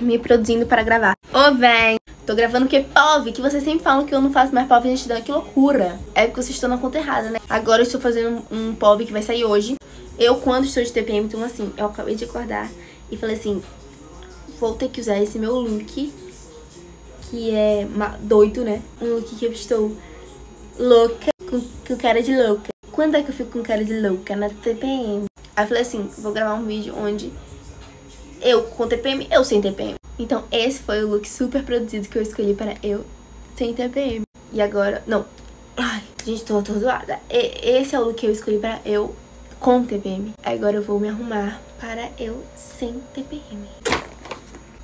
me produzindo para gravar. Ô, vem! Tô gravando que? POV, que vocês sempre falam que eu não faço mais POV, gente, que loucura. É porque vocês estão na conta errada, né? Agora eu estou fazendo um POV que vai sair hoje. Eu, quando estou de TPM, então assim, eu acabei de acordar e falei assim, vou ter que usar esse meu look, que é doido, né? Um look que eu estou louca, com, com cara de louca. Quando é que eu fico com cara de louca? Na TPM. Aí eu falei assim, vou gravar um vídeo onde eu com TPM, eu sem TPM. Então esse foi o look super produzido que eu escolhi para eu sem TPM. E agora, não. Ai, gente, tô atordoada. esse é o look que eu escolhi para eu com TPM. Agora eu vou me arrumar para eu sem TPM.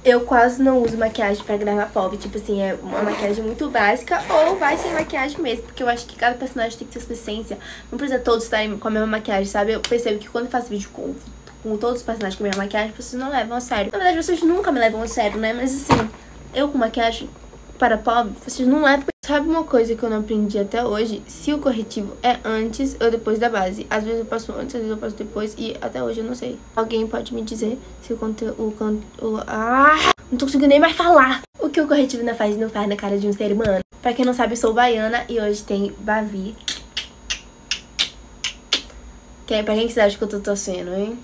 Eu quase não uso maquiagem pra gravar pop, tipo assim, é uma maquiagem muito básica ou vai sem maquiagem mesmo, porque eu acho que cada personagem tem que ter sua essência, não precisa todos estarem com a mesma maquiagem, sabe? Eu percebo que quando eu faço vídeo com, com todos os personagens com a mesma maquiagem, vocês não levam a sério. Na verdade, vocês nunca me levam a sério, né? Mas assim, eu com maquiagem para pobre, vocês não levam Sabe uma coisa que eu não aprendi até hoje? Se o corretivo é antes ou depois da base. Às vezes eu passo antes, às vezes eu passo depois e até hoje eu não sei. Alguém pode me dizer se o conteúdo... O, ah! Não tô conseguindo nem mais falar. O que o corretivo não faz não faz na cara de um ser humano. Pra quem não sabe, eu sou baiana e hoje tem Bavi. Quem, pra quem que você acha que eu tô torcendo, hein?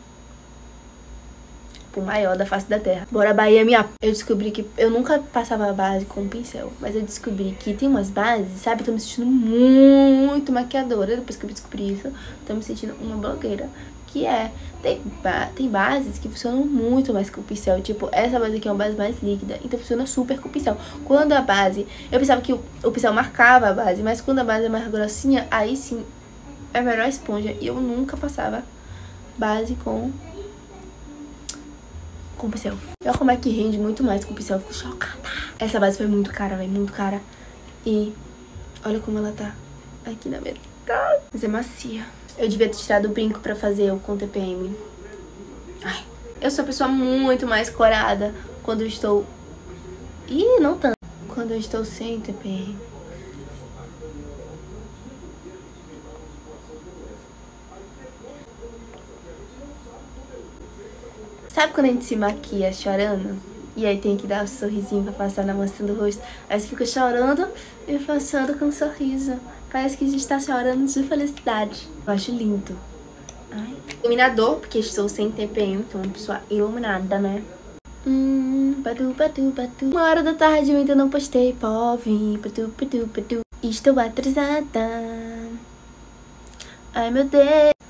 Tipo, maior da face da terra. Bora Bahia minha... Eu descobri que eu nunca passava base com pincel, mas eu descobri que tem umas bases, sabe? Eu tô me sentindo muito maquiadora depois que eu descobri isso. Tô me sentindo uma blogueira. Que é, tem, ba tem bases que funcionam muito mais com o pincel. Tipo, essa base aqui é uma base mais líquida, então funciona super com o pincel. Quando a base, eu pensava que o, o pincel marcava a base, mas quando a base é mais grossinha, aí sim é melhor esponja. E eu nunca passava base com com o pincel. Olha como é que rende muito mais com o pincel, eu fico chocada. Essa base foi muito cara, velho, muito cara. E olha como ela tá aqui na metade. Mas é macia. Eu devia ter tirado o brinco pra fazer o com TPM. Ai. Eu sou uma pessoa muito mais corada quando eu estou... Ih, não tanto. Quando eu estou sem TPM. Sabe quando a gente se maquia chorando? E aí tem que dar um sorrisinho pra passar na maçã do rosto. Aí você fica chorando e passando com um sorriso. Parece que a gente tá chorando de felicidade. Eu acho lindo. Ai. Iluminador, porque estou sem TPM, então uma pessoa iluminada, né? Hum, batu, batu, batu. Uma hora da tarde eu ainda não postei POV. Batu, batu, batu. Estou atrasada. Ai, meu Deus.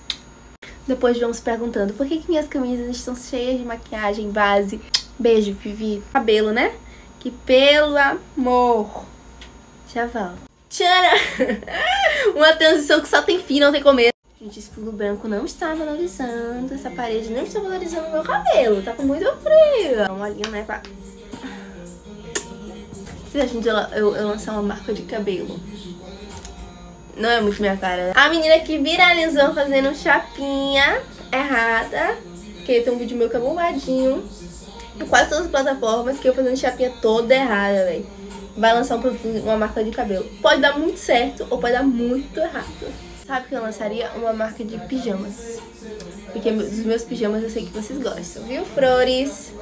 Depois vamos perguntando por que, que minhas camisas estão cheias de maquiagem base. Beijo, Vivi. Cabelo, né? Que pelo amor. Já volto. Tchana! Uma transição que só tem fim, não tem começo. Gente, esse fundo branco não está valorizando. Essa parede não está valorizando o meu cabelo. Tá com muito frio. Dá uma olhinha, né? Pra... Acham de eu, eu, eu lançar uma marca de cabelo? Não é muito minha cara. A menina que viralizou fazendo chapinha errada. Que tem um vídeo meu que é bombadinho. Em quase todas as plataformas que eu fazendo chapinha toda errada, velho. Vai lançar um produto, uma marca de cabelo. Pode dar muito certo ou pode dar muito errado. Sabe que eu lançaria uma marca de pijamas. Porque dos meus pijamas eu sei que vocês gostam, viu, Flores?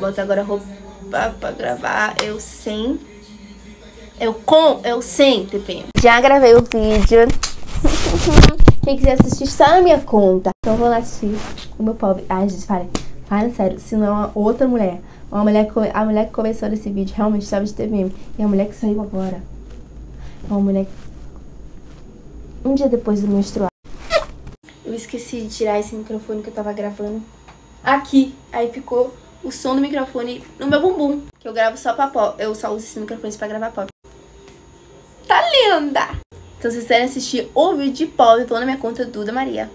Bota agora roupa pra gravar eu sem eu com, eu sem TPM. Já gravei o vídeo. Quem quiser assistir, está na minha conta. Então vou lá assistir o meu pobre. Ai, gente, fala. Fala sério, se não é uma outra mulher. Uma mulher que, a mulher que começou esse vídeo realmente estava de TPM. E a mulher que saiu agora. É uma mulher Um dia depois do menstruar. Eu esqueci de tirar esse microfone que eu tava gravando aqui. Aí ficou o som do microfone no meu bumbum. Que eu gravo só pra pop. Eu só uso esse microfone pra gravar pop linda! Então, se vocês quiserem assistir o vídeo de eu tô na minha conta Duda Maria.